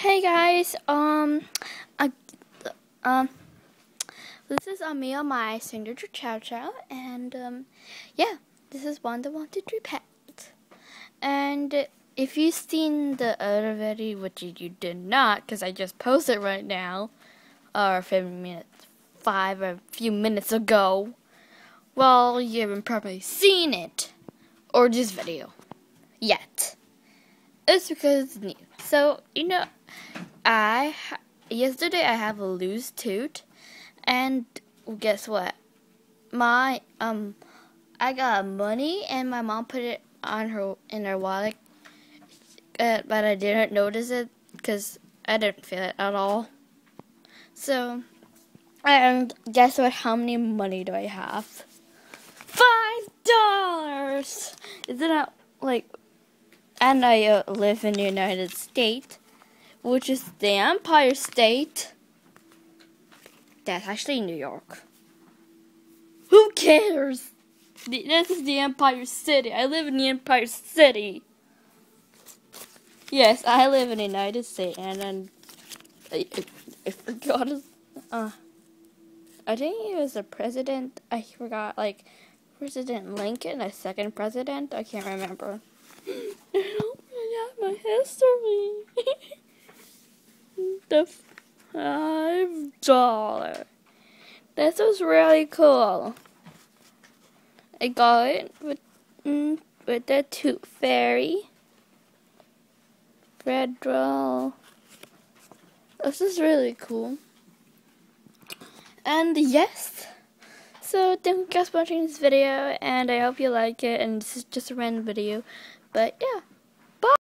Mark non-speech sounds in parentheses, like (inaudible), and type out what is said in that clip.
Hey guys, um, I, um, this is Amia, my signature chow chow, and um, yeah, this is one that wanted three pet. And if you've seen the other video, which you did not, because I just posted right now, or five minutes, five or a few minutes ago, well, you haven't probably seen it or this video yet. It's because it's new. So you know, I yesterday I have a loose tooth, and guess what? My um, I got money, and my mom put it on her in her wallet, uh, but I didn't notice it because I didn't feel it at all. So, and guess what? How many money do I have? Five dollars. Isn't that like? And I uh, live in the United States which is the Empire State. That's actually New York. Who cares? This is the Empire City. I live in the Empire City. Yes, I live in the United States, and then I, I, I forgot. Uh, I think he was a president. I forgot, like President Lincoln, a second president. I can't remember. I don't forget my history. (laughs) the five dollar. This was really cool. I got it with mm, with the Tooth Fairy. Federal. This is really cool. And yes. So thank you guys for watching this video and I hope you like it and this is just a random video. But yeah.